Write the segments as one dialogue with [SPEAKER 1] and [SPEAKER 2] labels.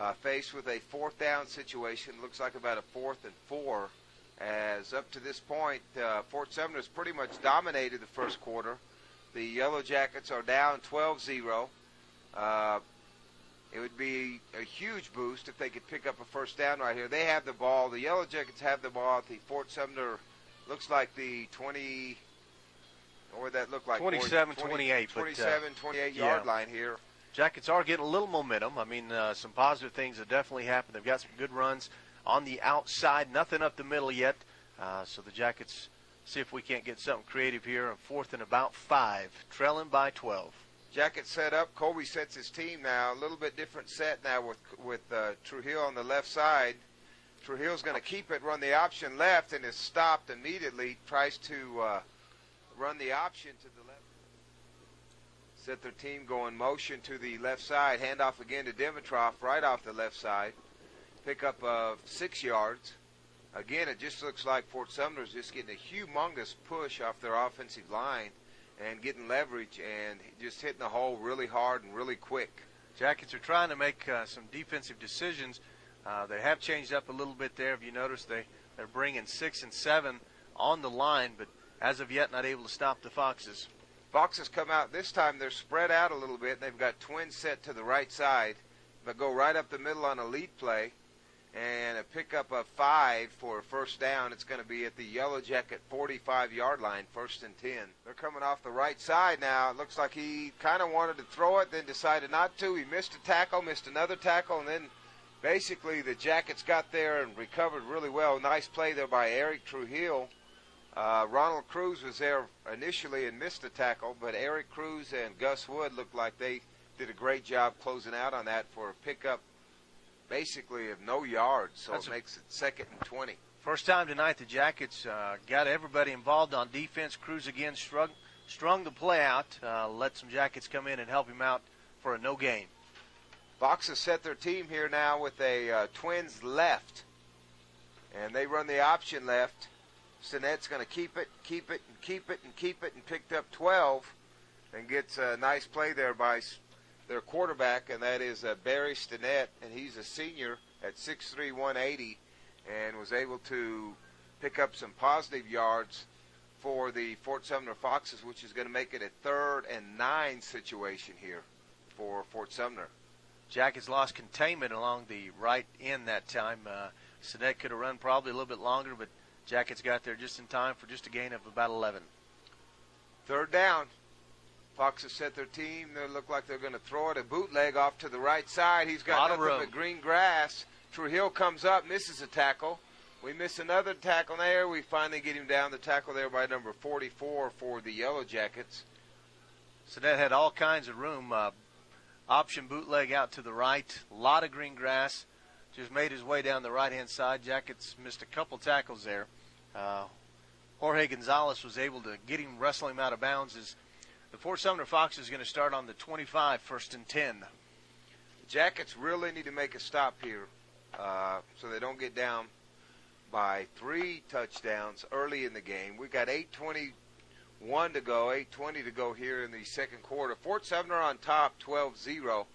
[SPEAKER 1] uh, faced with a fourth down situation. Looks like about a fourth and four. As up to this point, uh, Fort Sumner has pretty much dominated the first quarter. The Yellow Jackets are down 12 0. Uh, it would be a huge boost if they could pick up a first down right here. They have the ball. The Yellow Jackets have the ball at the Fort Sumner, looks like the 20, what would that look like?
[SPEAKER 2] 27 28.
[SPEAKER 1] 27 but, uh, 28 yard yeah. line here.
[SPEAKER 2] Jackets are getting a little momentum. I mean, uh, some positive things have definitely happened. They've got some good runs on the outside, nothing up the middle yet. Uh, so the Jackets see if we can't get something creative here. Fourth and about five, trailing by 12.
[SPEAKER 1] Jacket set up. Colby sets his team now. A little bit different set now with with uh, Trujillo on the left side. Trujillo's going to keep it, run the option left, and is stopped immediately. Tries to uh, run the option to the left. Set their team going motion to the left side. Handoff again to Dimitrov right off the left side. Pickup of six yards. Again, it just looks like Fort Sumner is just getting a humongous push off their offensive line and getting leverage and just hitting the hole really hard and really quick.
[SPEAKER 2] Jackets are trying to make uh, some defensive decisions. Uh, they have changed up a little bit there. If you notice, they they're bringing six and seven on the line, but as of yet, not able to stop the Foxes.
[SPEAKER 1] Foxes come out this time. They're spread out a little bit. They've got twins set to the right side, but go right up the middle on a lead play and a pickup of five for a first down. It's going to be at the Yellow Jacket 45 yard line, first and 10. They're coming off the right side now. It looks like he kind of wanted to throw it, then decided not to. He missed a tackle, missed another tackle, and then basically the Jackets got there and recovered really well. Nice play there by Eric Trujillo. Uh, Ronald Cruz was there initially and missed a tackle, but Eric Cruz and Gus Wood looked like they did a great job closing out on that for a pickup basically of no yards, so That's it makes it second and 20.
[SPEAKER 2] First time tonight the Jackets uh, got everybody involved on defense. Cruz again strung, strung the play out, uh, let some Jackets come in and help him out for a no gain.
[SPEAKER 1] Fox has set their team here now with a uh, Twins left, and they run the option left. Stinnett's going to keep it, keep it, and keep it, and keep it, and picked up 12, and gets a nice play there by their quarterback, and that is uh, Barry Stinnett, and he's a senior at 6'3", 180, and was able to pick up some positive yards for the Fort Sumner Foxes, which is going to make it a third and nine situation here for Fort Sumner.
[SPEAKER 2] Jack has lost containment along the right end that time. Uh, Stinnett could have run probably a little bit longer, but Jackets got there just in time for just a gain of about 11.
[SPEAKER 1] Third down. Fox has set their team. They look like they're going to throw it a bootleg off to the right side. He's got nothing but green grass. Trujillo comes up, misses a tackle. We miss another tackle there. We finally get him down the tackle there by number 44 for the Yellow Jackets.
[SPEAKER 2] So that had all kinds of room. Uh, option bootleg out to the right. A lot of green grass. Just made his way down the right hand side. Jackets missed a couple tackles there. Uh, Jorge Gonzalez was able to get him, wrestling him out of bounds as the Fort Sumner Fox is going to start on the 25, first and 10.
[SPEAKER 1] The Jackets really need to make a stop here uh, so they don't get down by three touchdowns early in the game. We've got 8.21 to go, 8.20 to go here in the second quarter. Fort Sumner on top, 12 0.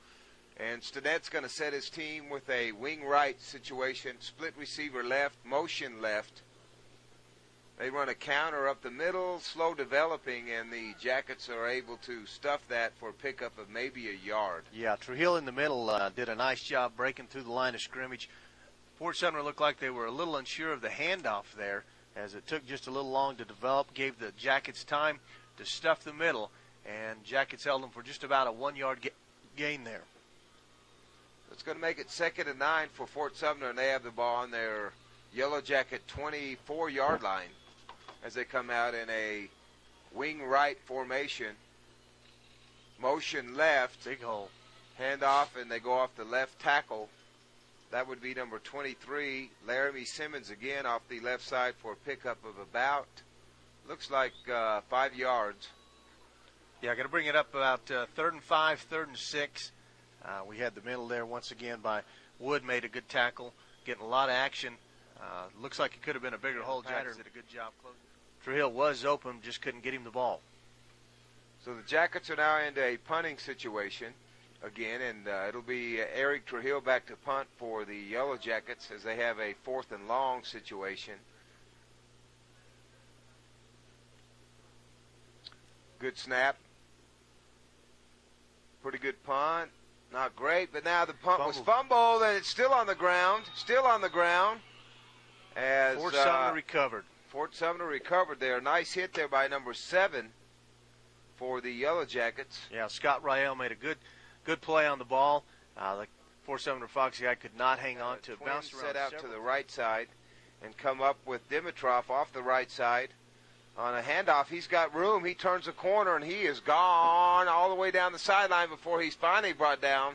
[SPEAKER 1] And Stinnett's going to set his team with a wing right situation, split receiver left, motion left. They run a counter up the middle, slow developing, and the Jackets are able to stuff that for a pickup of maybe a yard.
[SPEAKER 2] Yeah, Trujillo in the middle uh, did a nice job breaking through the line of scrimmage. Fort Sumner looked like they were a little unsure of the handoff there, as it took just a little long to develop, gave the Jackets time to stuff the middle, and Jackets held them for just about a one-yard ga- gain there.
[SPEAKER 1] It's going to make it second and nine for Fort Sumner, and they have the ball on their Yellow Jacket 24-yard line as they come out in a wing right formation. Motion left.
[SPEAKER 2] Big hole.
[SPEAKER 1] Hand off, and they go off the left tackle. That would be number 23, Laramie Simmons again off the left side for a pickup of about, looks like uh, five yards.
[SPEAKER 2] Yeah, I going to bring it up about uh, third and five, third and six. Uh, we had the middle there once again by Wood, made a good tackle, getting a lot of action. Uh, looks like it could have been a bigger hole. Jackson did a good job closing. Trujillo was open, just couldn't get him the ball.
[SPEAKER 1] So the Jackets are now into a punting situation. again, and uh, it'll be Eric Trujillo back to punt for the Yellow Jackets as they have a fourth and long situation. Good snap. Pretty good punt. Not great, but now the punt was fumbled, and it's still on the ground. Still on the ground. As
[SPEAKER 2] Fort
[SPEAKER 1] uh,
[SPEAKER 2] recovered.
[SPEAKER 1] Fort Sumner recovered there. Nice hit there by number seven for the Yellow Jackets.
[SPEAKER 2] Yeah, Scott Rael made a good good play on the ball. Uh, the Fort Sumner Fox guy could not hang on to it. Bounced around
[SPEAKER 1] set out to the right side and come up with Dimitrov off the right side. On a handoff, he's got room. He turns the corner and he is gone all the way down the sideline before he's finally brought down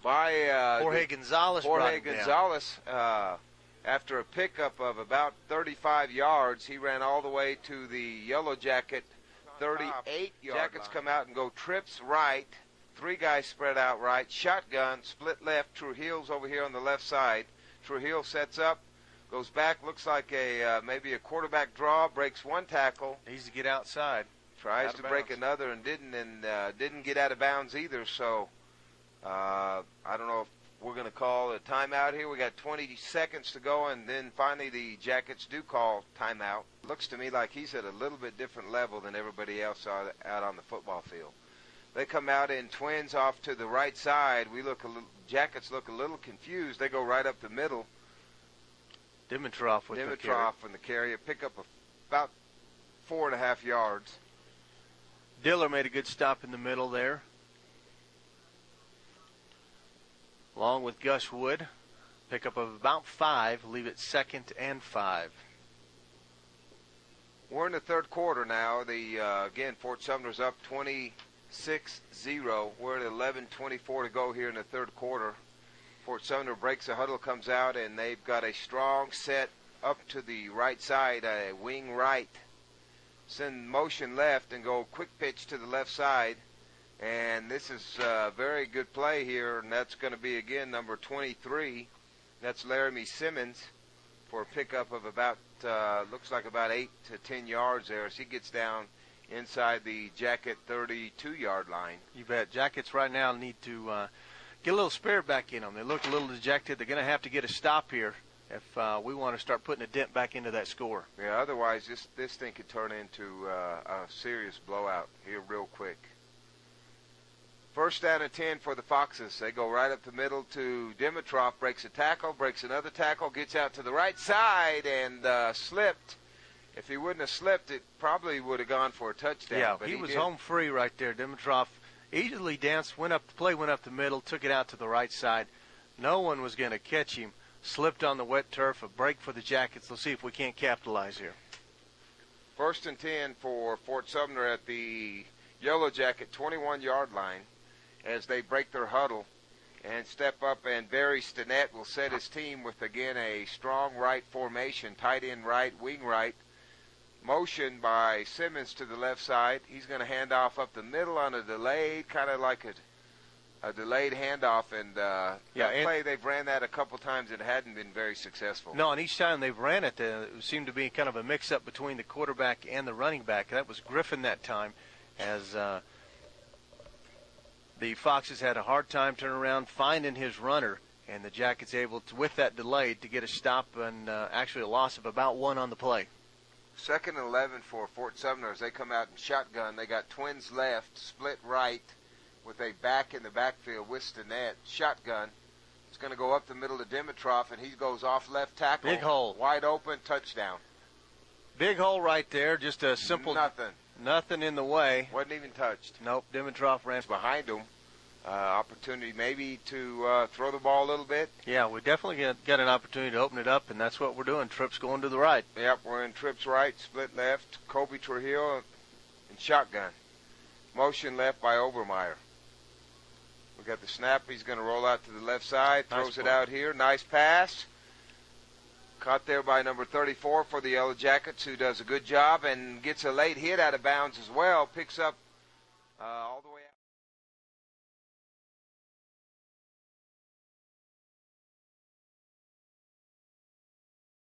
[SPEAKER 1] by uh,
[SPEAKER 2] Jorge Gonzalez.
[SPEAKER 1] Jorge. Gonzalez. Uh, after a pickup of about 35 yards, he ran all the way to the Yellow Jacket 38 yard Jackets come out and go trips right. Three guys spread out right. Shotgun, split left. Trujillo's over here on the left side. Trujillo sets up, goes back, looks like a uh, maybe a quarterback draw, breaks one tackle,
[SPEAKER 2] Needs to get outside.
[SPEAKER 1] tries
[SPEAKER 2] Out
[SPEAKER 1] to break another and didn't, and uh, didn't get out of bounds either. So uh, I don't know if we're going to call a timeout here. We got 20 seconds to go, and then finally the Jackets do call timeout. Looks to me like he's at a little bit different level than everybody else out, on the football field. They come out in twins off to the right side. We look a little. Jackets look a little confused. They go right up the middle.
[SPEAKER 2] Dimitrov with the carry.
[SPEAKER 1] Dimitrov from the carrier pick up a, about four and a half yards.
[SPEAKER 2] Diller made a good stop in the middle there. Along with Gus Wood. Pickup of about five, leave it second and five.
[SPEAKER 1] We're in the third quarter now. The uh, again Fort Sumner's up 26-0. We're at 11:24 to go here in the third quarter. Fort Sumner breaks the huddle, comes out, and they've got a strong set up to the right side, a wing right. Send motion left and go quick pitch to the left side. And this is a very good play here, and that's going to be again number 23. That's Laramie Simmons for a pickup of about uh, looks like about eight to ten yards there as he gets down inside the jacket 32 yard line.
[SPEAKER 2] You bet. Jackets right now need to uh, get a little spirit back in them. They look a little dejected. They're going to have to get a stop here if uh, we want to start putting a dent back into that score.
[SPEAKER 1] Yeah, otherwise this this thing could turn into uh, a serious blowout here real quick. First down and 10 for the Foxes. They go right up the middle to Dimitrov, breaks a tackle, breaks another tackle, gets out to the right side and uh, slipped. If he wouldn't have slipped, it probably would have gone for a touchdown.
[SPEAKER 2] yeah,
[SPEAKER 1] but
[SPEAKER 2] he, was
[SPEAKER 1] did.
[SPEAKER 2] home free right there. Dimitrov easily danced, went up, the play went up the middle, took it out to the right side. No one was going to catch him. Slipped on the wet turf, a break for the Jackets. Let's see if we can't capitalize here.
[SPEAKER 1] First and 10 for Fort Sumner at the Yellow Jacket 21 yard line as they break their huddle and step up. And Barry Stinnett will set his team with again a strong right formation, tight end right, wing right. Motion by Simmons to the left side. He's going to hand off up the middle on a delayed, kind of like a, a delayed handoff. And uh,
[SPEAKER 2] Yeah,
[SPEAKER 1] that
[SPEAKER 2] and-
[SPEAKER 1] play, they've ran that a couple times. It hadn't been very successful.
[SPEAKER 2] No, and each time they've ran it, it seemed to be kind of a mix-up between the quarterback and the running back. That was Griffin that time, as uh, the Foxes had a hard time turning around finding his runner, and the Jackets able to, with that delay, to get a stop and uh, actually a loss of about one on the play.
[SPEAKER 1] Second and 11 for Fort Sumner as they come out in shotgun. They got twins left, split right, with a back in the backfield with Stinnett. Shotgun. It's going to go up the middle to Dimitrov, and he goes off left tackle.
[SPEAKER 2] Big hole.
[SPEAKER 1] Wide open, touchdown.
[SPEAKER 2] Big hole right there, just a simple
[SPEAKER 1] Nothing.
[SPEAKER 2] Nothing in the way.
[SPEAKER 1] Wasn't even touched.
[SPEAKER 2] Nope, Dimitrov ran.
[SPEAKER 1] Behind him. Uh, opportunity maybe to uh, throw the ball a little bit.
[SPEAKER 2] Yeah, we definitely got, got an opportunity to open it up, and that's what we're doing. Trips going to the right.
[SPEAKER 1] Yep, we're in trips right, split left, Kobe Trujillo, and shotgun. Motion left by Obermeyer. We got the snap. He's going to roll out to the left side,
[SPEAKER 2] Nice
[SPEAKER 1] throws it out here. Nice pass. Caught there by number 34 for the Yellow Jackets, who does a good job and gets a late hit out of bounds as well. Picks up uh, all the.